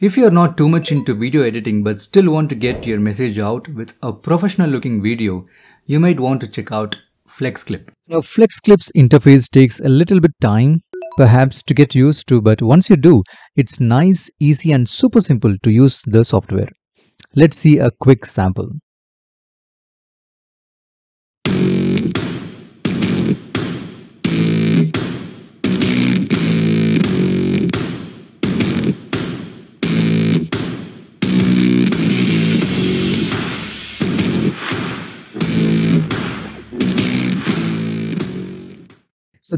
If you're not too much into video editing but still want to get your message out with a professional looking video, you might want to check out FlexClip. Now FlexClip's interface takes a little bit time perhaps to get used to but once you do, it's nice, easy and super simple to use the software. Let's see a quick sample.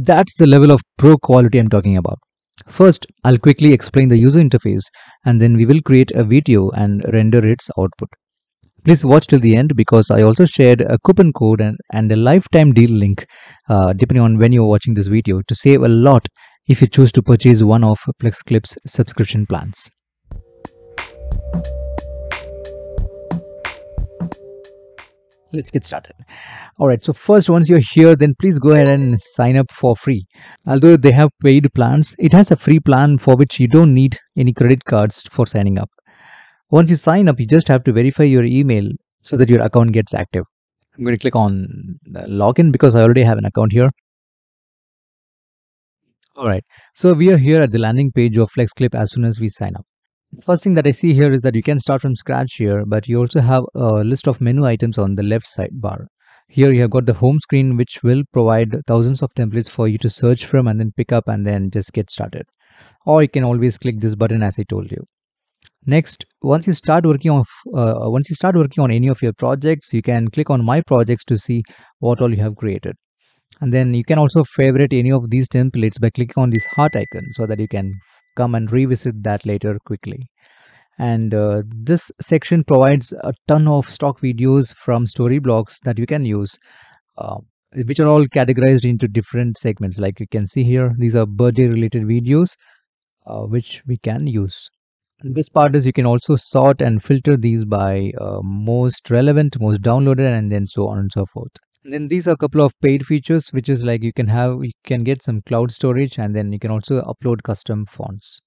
That's the level of pro quality I'm talking about. First, I'll quickly explain the user interface and then we will create a video and render its output. Please watch till the end because I also shared a coupon code and, and a lifetime deal link uh, depending on when you're watching this video to save a lot if you choose to purchase one of FlexClip's subscription plans. Let's get started. All right so first once you're here then please go ahead and sign up for free. Although they have paid plans it has a free plan for which you don't need any credit cards for signing up. Once you sign up you just have to verify your email so that your account gets active. I'm going to click on login because i already have an account here. All right so we are here at the landing page of flexclip as soon as we sign up First thing that I see here is that you can start from scratch here, but you also have a list of menu items on the left side bar. Here you have got the home screen which will provide thousands of templates for you to search from and then pick up and then just get started. Or you can always click this button as I told you. Next, once you start working on uh, once you start working on any of your projects, you can click on my projects to see what all you have created. And then you can also favorite any of these templates by clicking on this heart icon so that you can come and revisit that later quickly. And uh, this section provides a ton of stock videos from Storyblocks that you can use uh, which are all categorized into different segments. Like you can see here these are birthday related videos uh, which we can use. And this part is you can also sort and filter these by uh, most relevant most downloaded and then so on and so forth and then these are a couple of paid features which is like you can have you can get some cloud storage and then you can also upload custom fonts.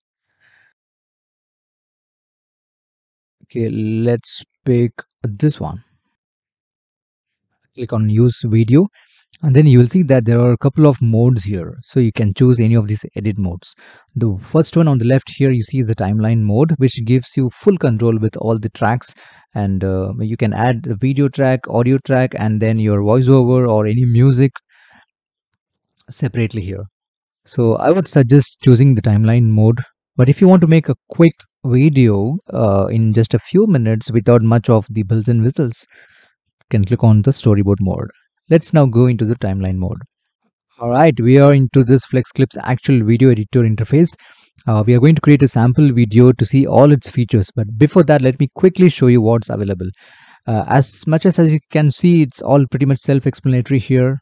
Okay let's pick this one. Click on use video and then you will see that there are a couple of modes here. So you can choose any of these edit modes. The first one on the left here you see is the timeline mode which gives you full control with all the tracks. And uh, you can add the video track audio track and then your voiceover or any music separately here. So i would suggest choosing the timeline mode. But if you want to make a quick video uh, in just a few minutes without much of the bells and whistles you can click on the storyboard mode Let's now go into the timeline mode. Alright, we are into this FlexClip's actual video editor interface. Uh, we are going to create a sample video to see all its features. But before that, let me quickly show you what's available. Uh, as much as, as you can see, it's all pretty much self-explanatory here.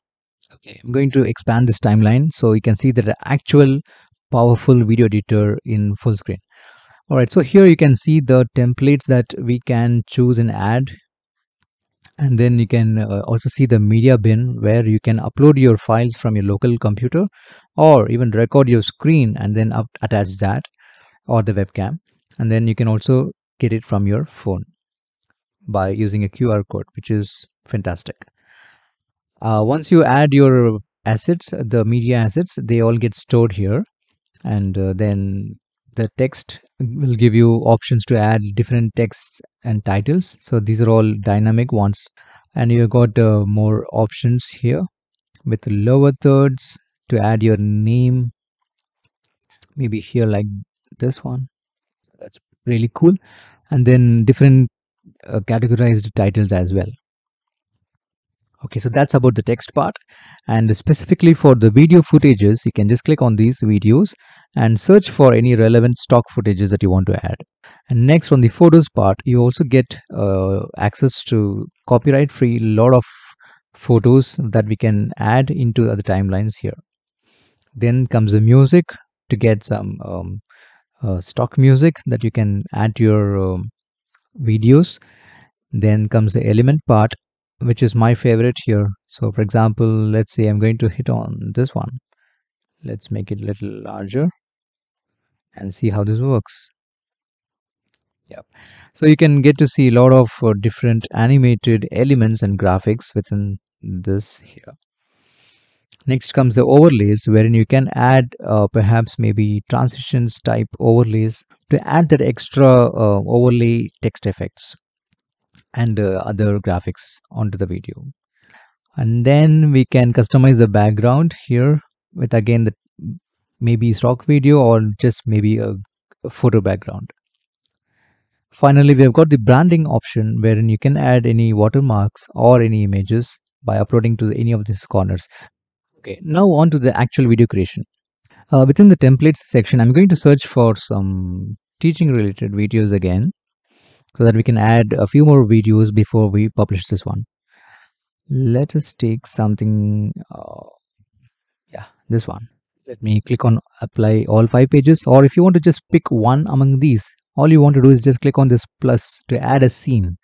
Okay, I'm going to expand this timeline so you can see the actual powerful video editor in full screen. Alright, so here you can see the templates that we can choose and add and then you can uh, also see the media bin where you can upload your files from your local computer or even record your screen and then up, attach that or the webcam. And then you can also get it from your phone by using a QR code which is fantastic. Uh, once you add your assets the media assets they all get stored here. And uh, then the text will give you options to add different texts and titles. So these are all dynamic ones. And you got uh, more options here with lower thirds to add your name. Maybe here like this one. That's really cool. And then different uh, categorized titles as well okay so that's about the text part. And specifically for the video footages you can just click on these videos and search for any relevant stock footages that you want to add. And next on the photos part you also get uh, access to copyright free lot of photos that we can add into other timelines here. Then comes the music to get some um, uh, stock music that you can add to your um, videos. Then comes the element part which is my favorite here so for example let's say i'm going to hit on this one let's make it a little larger and see how this works Yep. So you can get to see a lot of uh, different animated elements and graphics within this here. Next comes the overlays wherein you can add uh, perhaps maybe transitions type overlays to add that extra uh, overlay text effects and uh, other graphics onto the video. And then we can customize the background here with again the maybe stock video or just maybe a, photo background. Finally, we have got the branding option wherein you can add any watermarks or any images by uploading to any of these corners. Okay, now on to the actual video creation. Uh, within the templates section, I'm going to search for some teaching related videos again so that we can add a few more videos before we publish this one. Let us take something, uh, yeah, this one. Let me click on apply all five pages or if you want to just pick one among these, all you want to do is just click on this plus to add a scene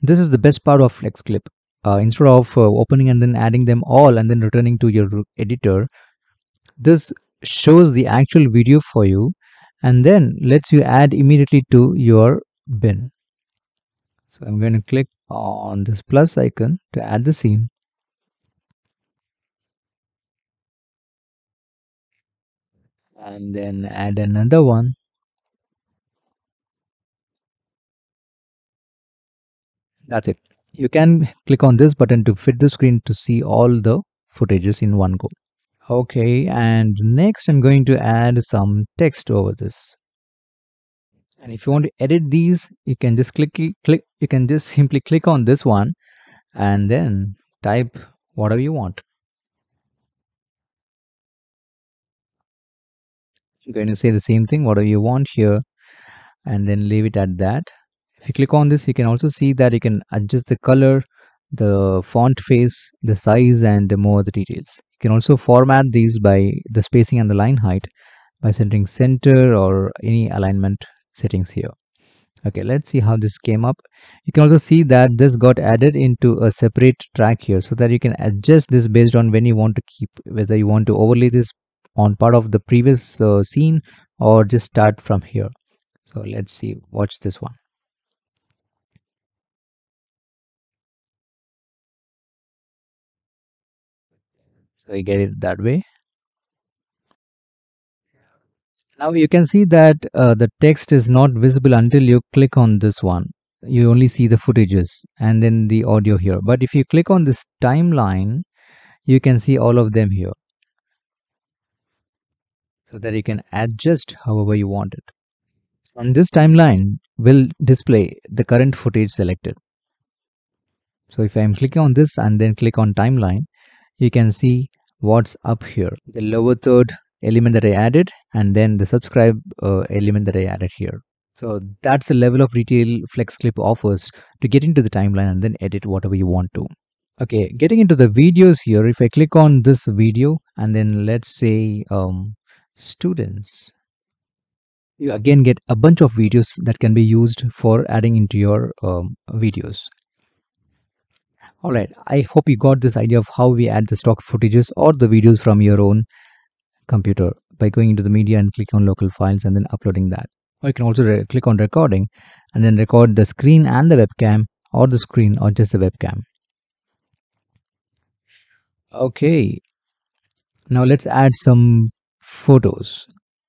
this is the best part of FlexClip uh, instead of uh, opening and then adding them all and then returning to your editor this shows the actual video for you and then lets you add immediately to your bin so I'm going to click on this plus icon to add the scene and then add another one That's it. You can click on this button to fit the screen to see all the footages in one go. Okay, and next I'm going to add some text over this. And if you want to edit these, you can just click, click, you can just simply click on this one and then type whatever you want. I'm going to say the same thing, whatever you want here, and then leave it at that if you click on this you can also see that you can adjust the color the font face the size and more the details you can also format these by the spacing and the line height by setting center or any alignment settings here. Okay let's see how this came up. You can also see that this got added into a separate track here so that you can adjust this based on when you want to keep whether you want to overlay this on part of the previous uh, scene or just start from here. So let's see watch this one. So you get it that way now you can see that uh, the text is not visible until you click on this one. You only see the footages and then the audio here. But if you click on this timeline you can see all of them here. So that you can adjust however you want it. On this timeline will display the current footage selected. So if i'm clicking on this and then click on timeline you can see what's up here. The lower third element that I added and then the subscribe uh, element that I added here. So that's the level of detail FlexClip offers to get into the timeline and then edit whatever you want to. Okay getting into the videos here if I click on this video and then let's say um, students you again get a bunch of videos that can be used for adding into your um, videos. All right i hope you got this idea of how we add the stock footages or the videos from your own computer by going into the media and click on local files and then uploading that. Or you can also click on recording and then record the screen and the webcam or the screen or just the webcam. Okay. Now let's add some photos.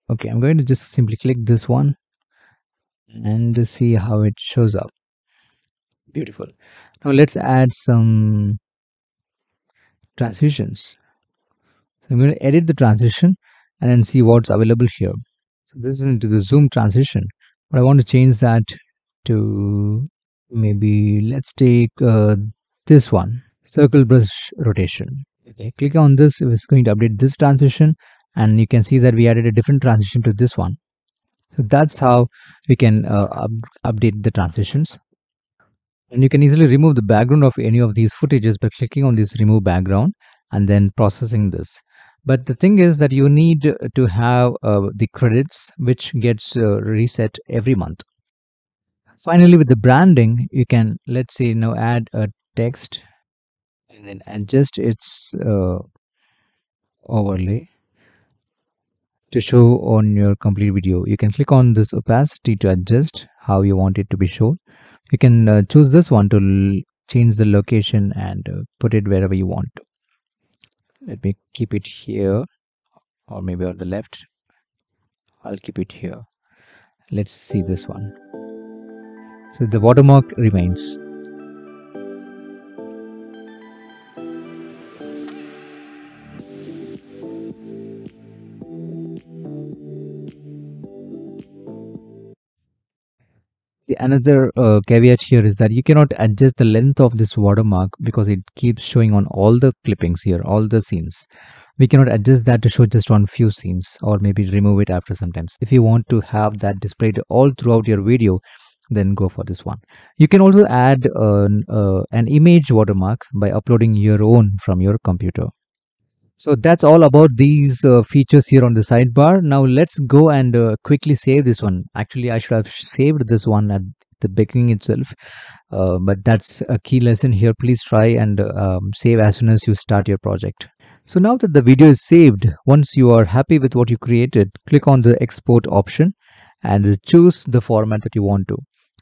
Okay i'm going to just simply click this one and see how it shows up. Beautiful. Now let's add some transitions so i'm going to edit the transition and then see what's available here. So this is into the zoom transition but i want to change that to maybe let's take uh, this one circle brush rotation. Okay click on this. It's going to update this transition and you can see that we added a different transition to this one. So that's how we can uh, up update the transitions. And you can easily remove the background of any of these footages by clicking on this remove background and then processing this but the thing is that you need to have uh, the credits which gets uh, reset every month. Finally with the branding you can let's say now add a text and then adjust its uh, overlay to show on your complete video. You can click on this opacity to adjust how you want it to be shown. You can uh, choose this one to change the location and uh, put it wherever you want. to let me keep it here or maybe on the left. I'll keep it here. Let's see this one. So the watermark remains another uh, caveat here is that you cannot adjust the length of this watermark because it keeps showing on all the clippings here, all the scenes. We cannot adjust that to show just on few scenes or maybe remove it after sometimes. If you want to have that displayed all throughout your video, then go for this one. You can also add uh, an image watermark by uploading your own from your computer. So that's all about these uh, features here on the sidebar. Now let's go and uh, quickly save this one. Actually, I should have saved this one at the beginning itself. Uh, but that's a key lesson here. Please try and um, save as soon as you start your project. So now that the video is saved, once you are happy with what you created, click on the export option and choose the format that you want to.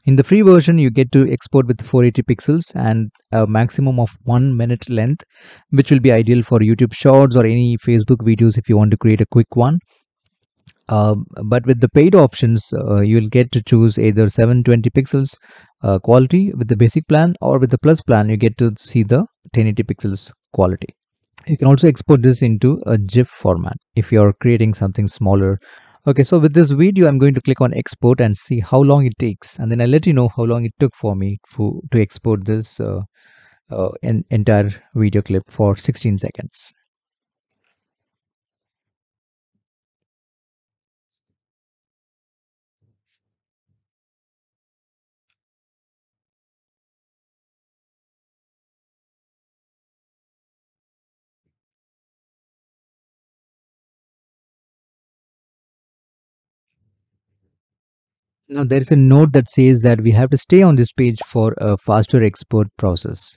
In the free version, you get to export with 480 pixels and a maximum of one minute length, which will be ideal for YouTube Shorts or any Facebook videos if you want to create a quick one. Uh, but with the paid options, uh, you'll get to choose either 720 pixels uh, quality with the basic plan or with the plus plan, you get to see the 1080 pixels quality. You can also export this into a GIF format if you're creating something smaller Okay, so with this video, I'm going to click on export and see how long it takes. And then I'll let you know how long it took for me to, to export this uh, uh, entire video clip for 16 seconds. Now there is a note that says that we have to stay on this page for a faster export process.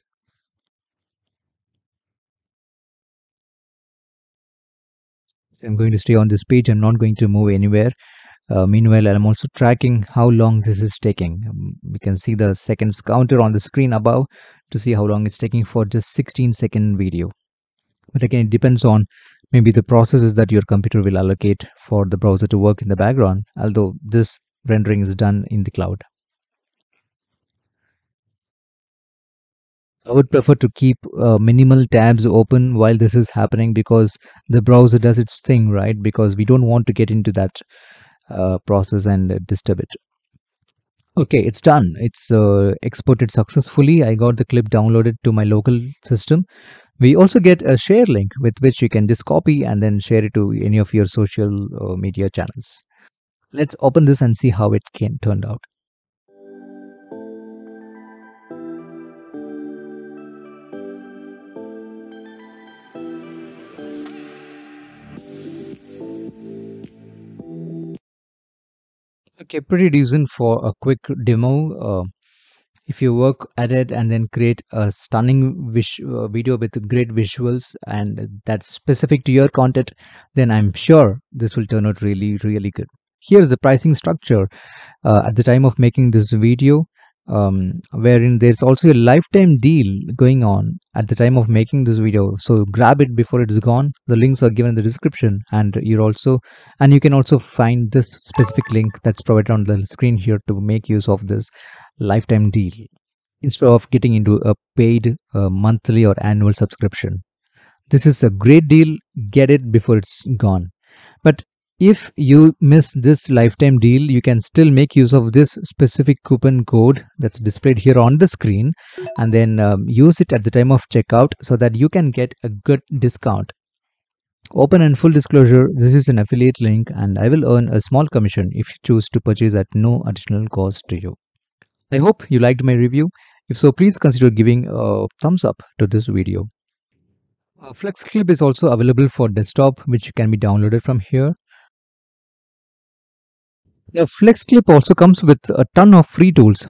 So I'm going to stay on this page. I'm not going to move anywhere. Uh, meanwhile, I'm also tracking how long this is taking. Um, we can see the seconds counter on the screen above to see how long it's taking for just 16 second video. But again, it depends on maybe the processes that your computer will allocate for the browser to work in the background. Although this rendering is done in the cloud. I would prefer to keep uh, minimal tabs open while this is happening because the browser does its thing, right? Because we don't want to get into that uh, process and disturb it. Okay, it's done. It's uh, exported successfully. I got the clip downloaded to my local system. We also get a share link with which you can just copy and then share it to any of your social uh, media channels. Let's open this and see how it can turned out. Okay, pretty decent for a quick demo. Uh, if you work at it and then create a stunning uh, video with great visuals and that's specific to your content, then I'm sure this will turn out really, really good here's the pricing structure uh, at the time of making this video um, wherein there's also a lifetime deal going on at the time of making this video. So grab it before it's gone. The links are given in the description and you're also and you can also find this specific link that's provided on the screen here to make use of this lifetime deal instead of getting into a paid uh, monthly or annual subscription. This is a great deal. Get it before it's gone. But if you miss this lifetime deal you can still make use of this specific coupon code that's displayed here on the screen and then um, use it at the time of checkout so that you can get a good discount. Open and full disclosure this is an affiliate link and i will earn a small commission if you choose to purchase at no additional cost to you. I hope you liked my review. If so please consider giving a thumbs up to this video. Uh, FlexClip is also available for desktop which can be downloaded from here now, FlexClip also comes with a ton of free tools.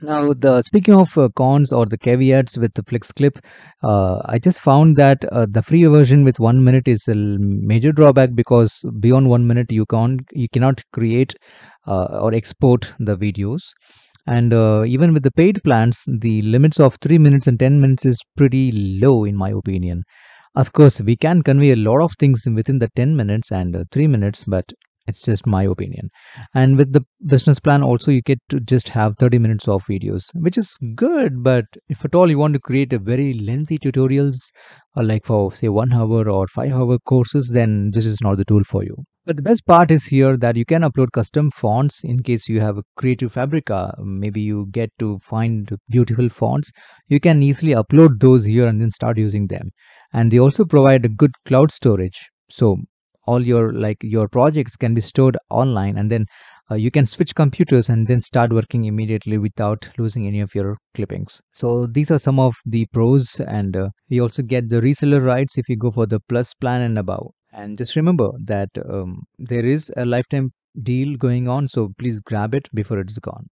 Now, the speaking of uh, cons or the caveats with the FlexClip, uh, I just found that uh, the free version with one minute is a major drawback because beyond one minute you can't you cannot create uh, or export the videos and uh, even with the paid plans the limits of 3 minutes and 10 minutes is pretty low in my opinion of course we can convey a lot of things within the 10 minutes and uh, 3 minutes but it's just my opinion. And with the business plan also you get to just have 30 minutes of videos which is good but if at all you want to create a very lengthy tutorials or like for say one hour or five hour courses then this is not the tool for you. But the best part is here that you can upload custom fonts in case you have a creative fabrica uh, maybe you get to find beautiful fonts. You can easily upload those here and then start using them. And they also provide a good cloud storage. So all your like your projects can be stored online and then uh, you can switch computers and then start working immediately without losing any of your clippings. So these are some of the pros and uh, you also get the reseller rights if you go for the plus plan and above. And just remember that um, there is a lifetime deal going on so please grab it before it's gone